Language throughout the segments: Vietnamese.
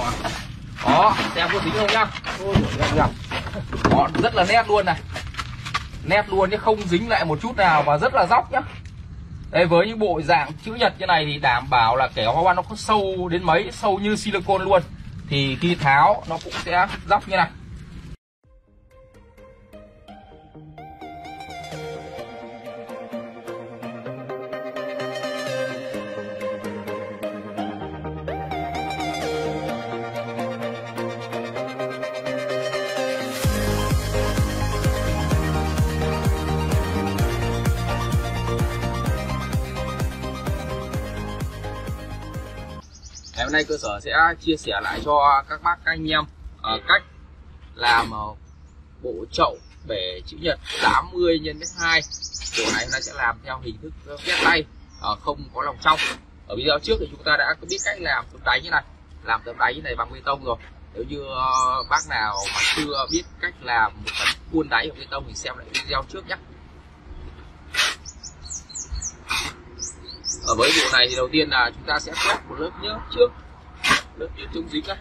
Đó. Đó, xem có dính không nhá. Ôi, đẹp. Đó, rất là nét luôn này. Nét luôn chứ không dính lại một chút nào và rất là dốc nhá. Đây với những bộ dạng chữ nhật như này thì đảm bảo là kẻ hoa văn nó có sâu đến mấy, sâu như silicon luôn. Thì khi tháo nó cũng sẽ dốc như này. Nay cơ sở sẽ chia sẻ lại cho các bác các anh em uh, cách làm uh, bộ chậu bể chữ nhật 80 x 2 bộ này nó sẽ làm theo hình thức ghép tay uh, không có lòng trong. Ở video trước thì chúng ta đã biết cách làm tấm đáy như này. Làm tấm đáy như này bằng bê tông rồi. Nếu như uh, bác nào mà chưa biết cách làm một tấm khuôn đáy bằng bê tông thì xem lại video trước nhé. Ở với bộ này thì đầu tiên là chúng ta sẽ quét một lớp nhớt trước. Lớp nhớt chống dính này.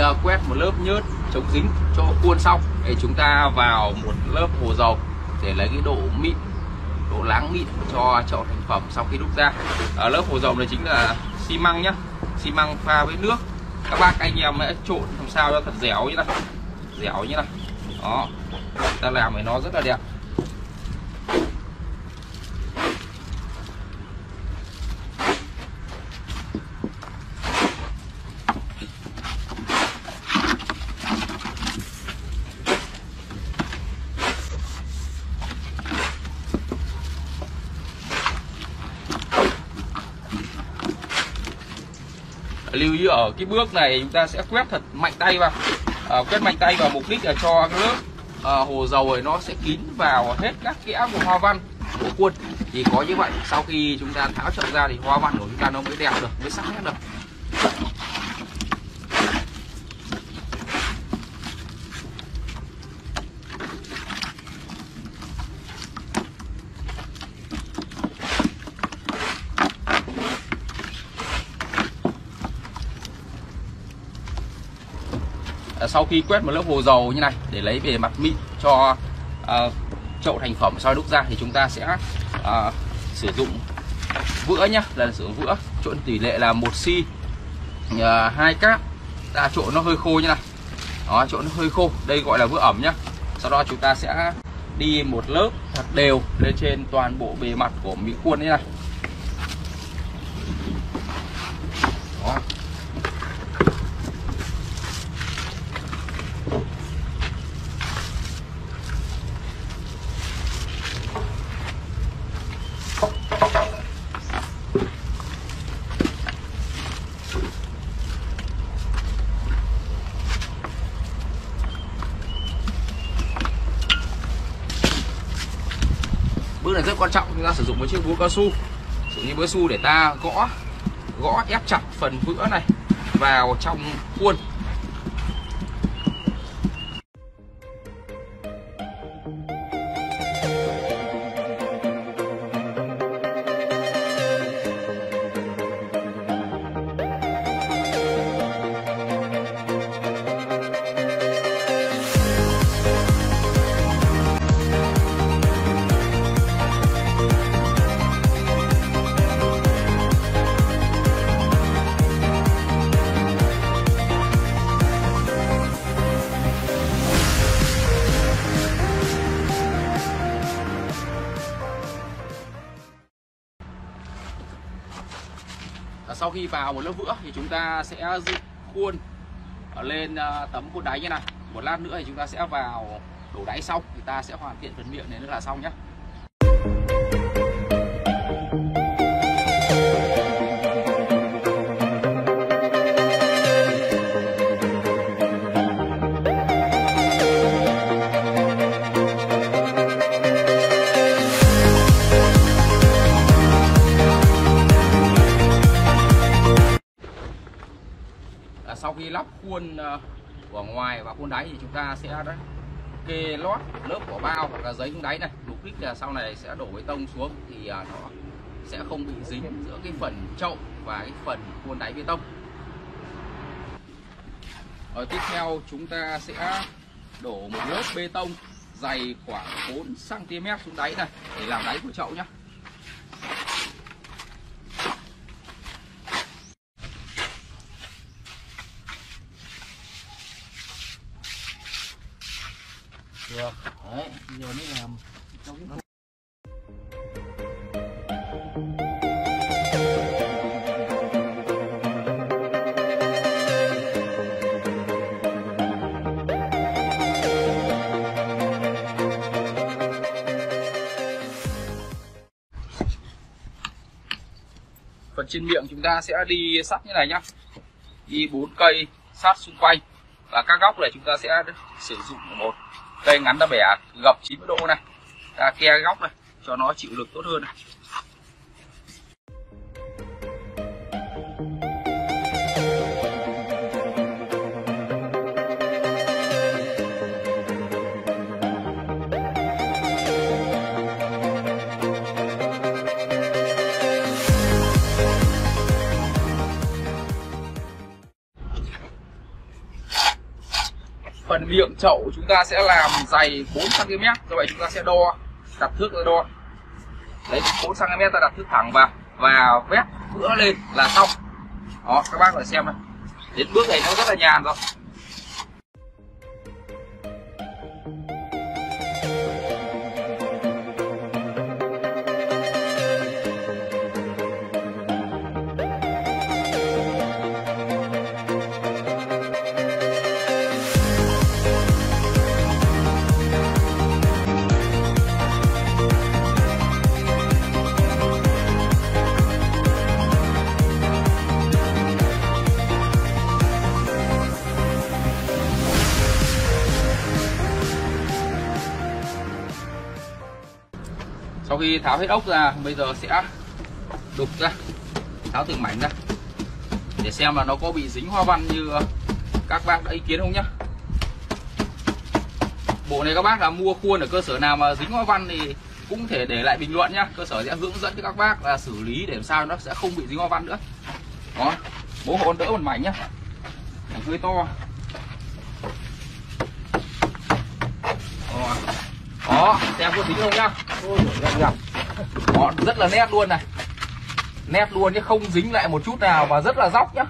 Ờ, quét một lớp nhớt chống dính cho khuôn xong thì chúng ta vào một lớp hồ dầu để lấy cái độ mịn, độ láng mịn cho chậu thành phẩm sau khi đúc ra. Ở lớp hồ dầu này chính là xi măng nhá, xi măng pha với nước. Các bác, anh em hãy trộn làm sao cho thật dẻo như này, dẻo như này. Đó, ta làm thì nó rất là đẹp. Lưu ý ở cái bước này chúng ta sẽ quét thật mạnh tay vào. À, quét mạnh tay vào mục đích là cho cái lớp à, hồ dầu này nó sẽ kín vào hết các kẽ của hoa văn của khuôn. Thì có như vậy sau khi chúng ta tháo chậm ra thì hoa văn của chúng ta nó mới đẹp được mới sắc nét được. Ờ, sau khi quét một lớp hồ dầu như này để lấy bề mặt mịn cho uh, chậu thành phẩm soi đúc ra thì chúng ta sẽ uh, sử dụng vữa nhá là sử dụng vữa. Trộn tỷ lệ là một xi hai cát ta trộn nó hơi khô như này. Đó trộn nó hơi khô. Đây gọi là vữa ẩm nhá. Sau đó chúng ta sẽ đi một lớp thật đều lên trên toàn bộ bề mặt của mỹ khuôn như này. Quan trọng, chúng ta sử dụng một chiếc búa cao su. Sử dụng búa su để ta gõ gõ ép chặt phần vữa này vào trong khuôn. Khi vào một lớp vữa thì chúng ta sẽ dựng khuôn lên à, tấm khuôn đáy như này. Một lát nữa thì chúng ta sẽ vào đổ đáy xong thì ta sẽ hoàn thiện phần miệng này nữa là xong nhé sau khi lắp khuôn ờ, của ngoài và khuôn đáy thì chúng ta sẽ kê lót lớp vỏ bao hoặc là giấy xuống đáy này. Mục đích là ờ, sau này sẽ đổ bê tông xuống thì ờ, nó sẽ không bị dính giữa cái phần chậu và cái phần khuôn đáy bê tông. Ở tiếp theo chúng ta sẽ đổ một lớp bê tông dày khoảng 4 cm xuống đáy này để làm đáy của chậu nhé được đấy giờ mới làm phần trên miệng chúng ta sẽ đi sắt như này nhá. Đi bốn cây sát xung quanh. Và các góc này chúng ta sẽ sử dụng một cây ngắn ta bẻ gập 90 độ này. Ta ke góc này, cho nó chịu lực tốt hơn này. Miệng chậu chúng ta sẽ làm dày 4 cm do vậy chúng ta sẽ đo, đặt thước ra đo. Đấy 4 cm ta đặt thước thẳng vào và vét vữa lên là xong. Đó, các bác phải xem này đến bước này nó rất là nhàn rồi. Sau khi tháo hết ốc ra, bây giờ sẽ đục ra, tháo từng mảnh ra. Để xem là nó có bị dính hoa văn như các bác đã ý kiến không nhá. Bộ này các bác là mua khuôn ở cơ sở nào mà dính hoa văn thì cũng thể để lại bình luận nhá. Cơ sở sẽ hướng dẫn cho các bác là xử lý để làm sao nó sẽ không bị dính hoa văn nữa. Đó, bố hồn đỡ một mảnh nhá. Hơi to đó, đó xem có dính không nhá? Ôi, đó, rất là nét luôn này. Nét luôn chứ không dính lại một chút nào và rất là dốc nhá.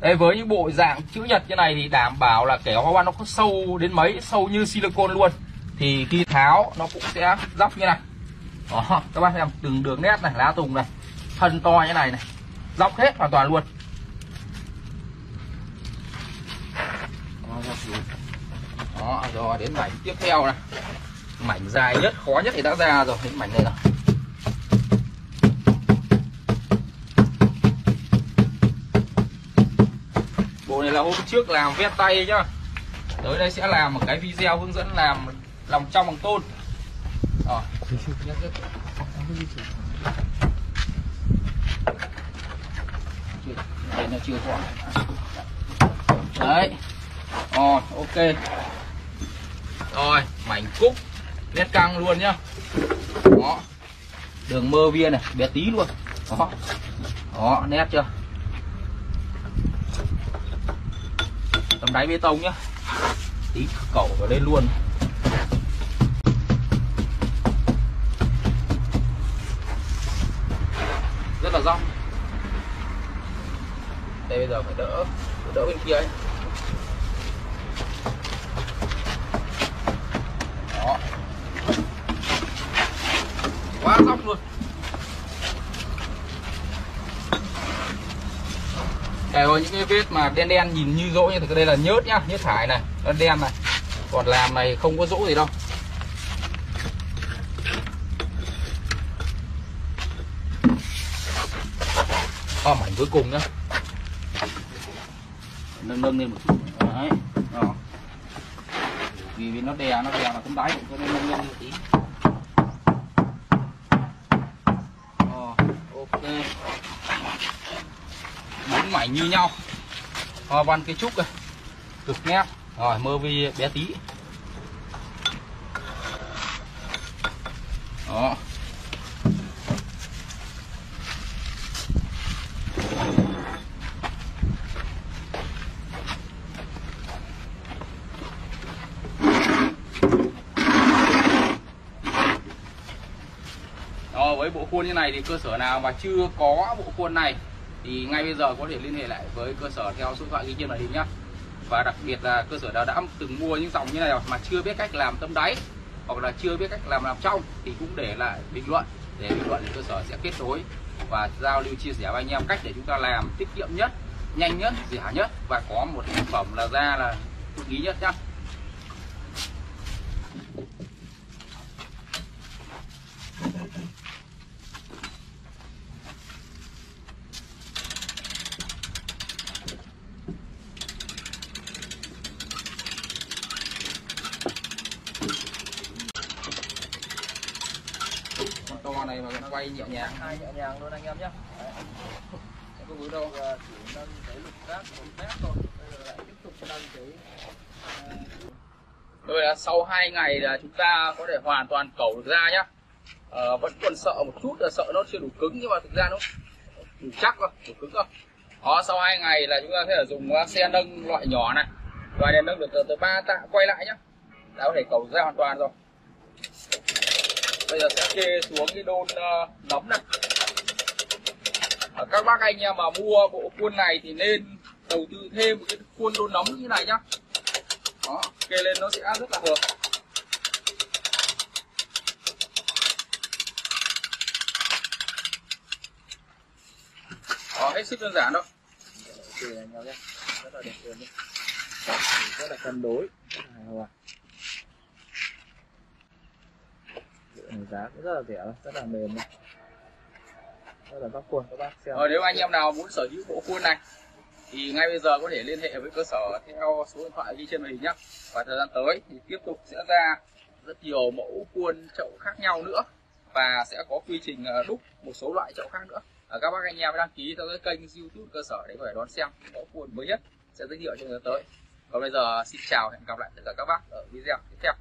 Đây với những bộ dạng chữ nhật như này thì đảm bảo là kẻ hoa văn nó có sâu đến mấy sâu như silicon luôn. Thì khi tháo nó cũng sẽ dốc như này. Đó các bác xem từng đường nét này lá tùng này thân to như này này dốc hết hoàn toàn luôn. Đó rồi đến mảnh tiếp theo này mảnh dài nhất, khó nhất thì đã ra rồi. Những mảnh này rồi bộ này là hôm trước làm vét tay nhá. Tới đây sẽ làm một cái video hướng dẫn làm lòng trong bằng tôn. Rồi. Đây nó chưa có. Đấy. Rồi, ok. Rồi, mảnh cúc nét căng luôn nhá. Đó. Đường mơ viên này, bé tí luôn. Đó. Đó, nét chưa? Tấm đáy bê tông nhá. Tí cẩu vào đây luôn. Rất là rong. Đây bây giờ phải đỡ đỡ bên kia ấy. Quá dốc luôn. Đây có những cái vết mà đen đen nhìn như rỗ nhưng thực đây là nhớt nhá nhớt thải này nó đen này. Còn làm này không có rỗ gì đâu. À, mảnh cuối cùng nhá. Nâng nâng lên một chút. Đấy đó. vì vì nó đè nó đè vào tấm đáy cho nên nâng lên một tí Ờ, ok bốn mảnh như nhau. Hoa văn cây trúc đây. Cực nét. Rồi, mơ vi bé tí. Đó Đó, với bộ khuôn như này thì cơ sở nào mà chưa có bộ khuôn này thì ngay bây giờ có thể liên hệ lại với cơ sở theo số điện thoại ghi trên màn hình nhá. Và đặc biệt là cơ sở nào đã từng mua những dòng như này mà chưa biết cách làm tâm đáy hoặc là chưa biết cách làm làm trong thì cũng để lại bình luận, để bình luận thì cơ sở sẽ kết nối và giao lưu chia sẻ với anh em cách để chúng ta làm tiết kiệm nhất, nhanh nhất rẻ nhất và có một sản phẩm là ra là ưng ý nhất nhá con to này mà nó quay nhẹ nhàng. Hai nhẹ nhàng luôn anh em nhé. Không có đâu? Chỉ nâng cái lục rác một mét thôi. Bây giờ lại tiếp tục nâng cái rồi là sau 2 ngày là chúng ta có thể hoàn toàn cẩu được ra nhá. Ờ, vẫn còn sợ một chút là sợ nó chưa đủ cứng nhưng mà thực ra nó đủ chắc rồi đủ cứng rồi đó sau 2 ngày là chúng ta có thể dùng xe nâng loại nhỏ này. Loại này nâng được từ, từ 3 tạ quay lại nhá. Đã có thể cẩu ra hoàn toàn rồi bây giờ sẽ kê xuống cái đôn ờ, uh, nấm này. À, các bác anh em mà mua bộ khuôn này thì nên đầu tư thêm một cái khuôn đôn nấm như này nhá. Đó kê lên nó sẽ rất là hợp đó hết sức đơn giản đó. rất là đẹp luôn rất là cân đối. Rất là hài hòa. Bộ giá cũng rất là rẻ rất là mềm này. Rất là các khuôn các bác xem. Rồi nếu anh em nào muốn sở hữu bộ khuôn này thì ngay bây giờ có thể liên hệ với cơ sở theo số điện thoại ghi trên màn hình nhé và thời gian tới thì tiếp tục sẽ ra rất nhiều mẫu khuôn chậu khác nhau nữa và sẽ có quy trình ờ, đúc một số loại chậu khác nữa. À, các bác anh em đăng ký theo cái kênh youtube cơ sở để có thể đón xem mẫu khuôn mới nhất sẽ giới thiệu trong thời gian tới. Còn bây giờ xin chào hẹn gặp lại tất cả các bác ở video tiếp theo.